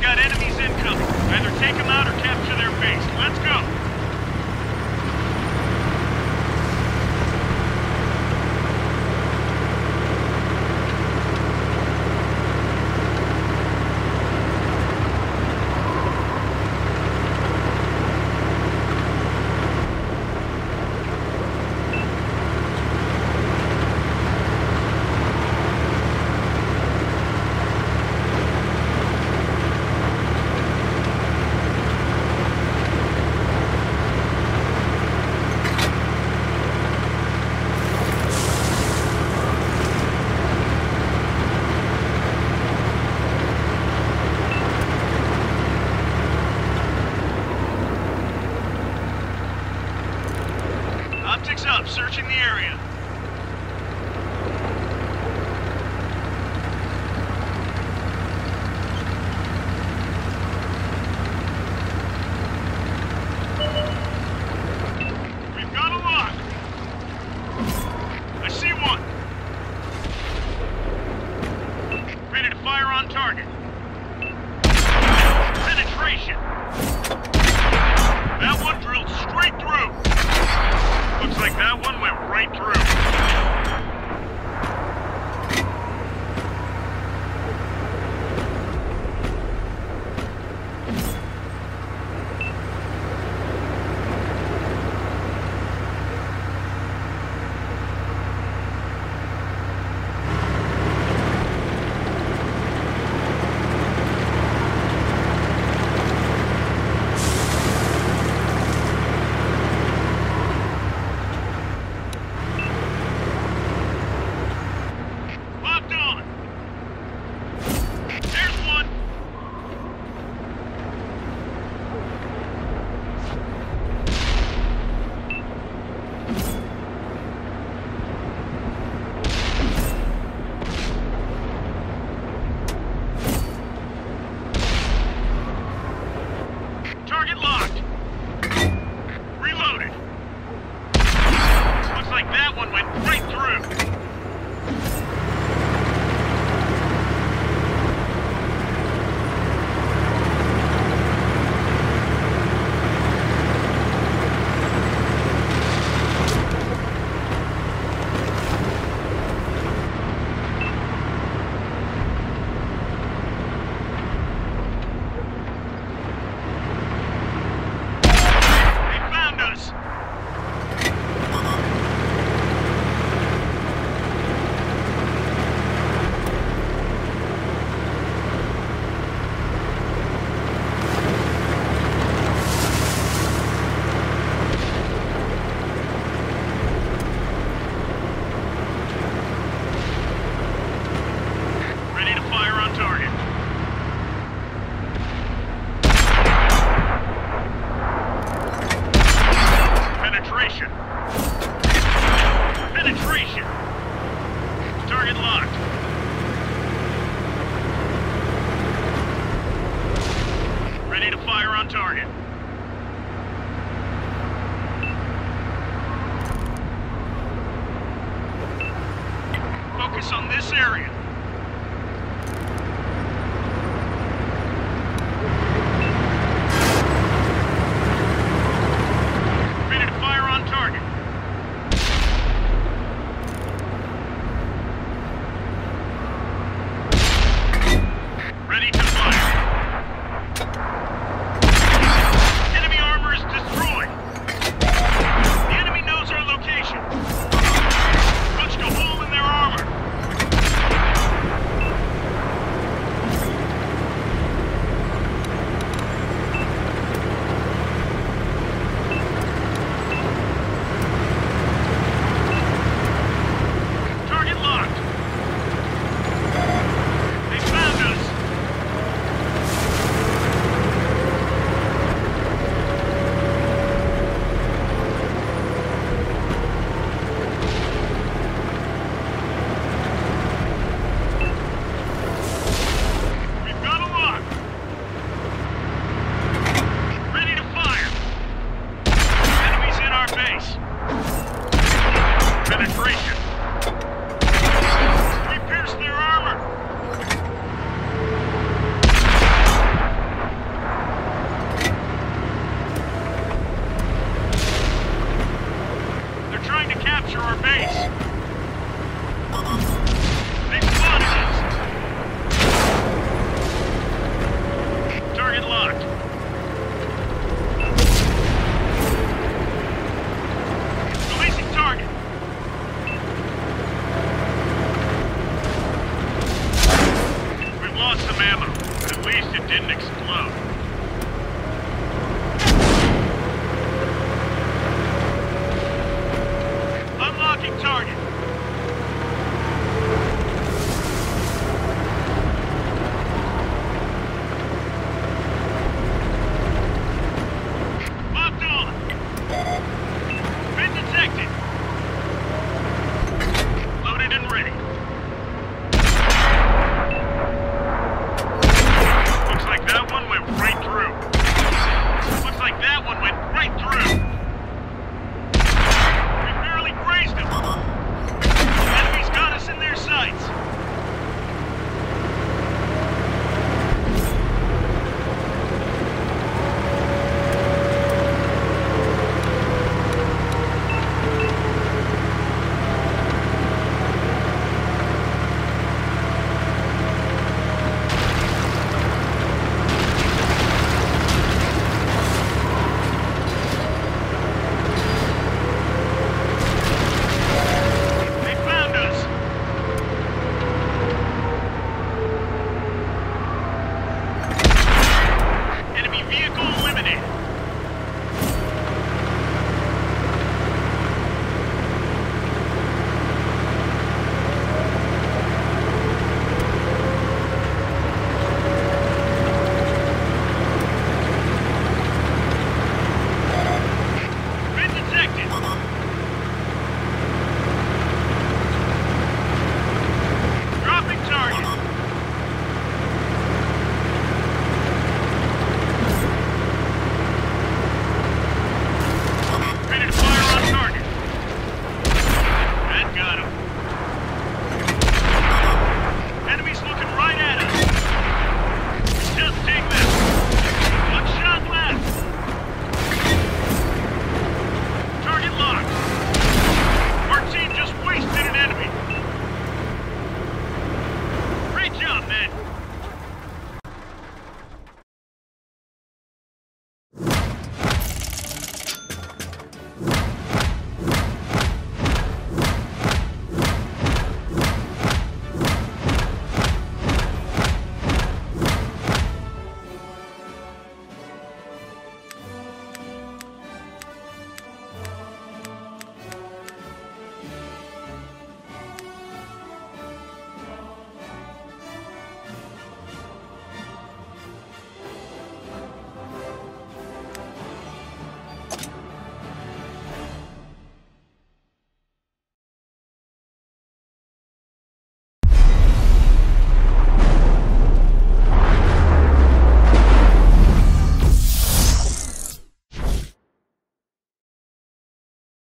We've got enemies incoming. Either take them out or capture their base. Let's go. Optics up, searching the area. Target locked. Target penetration. didn't expect.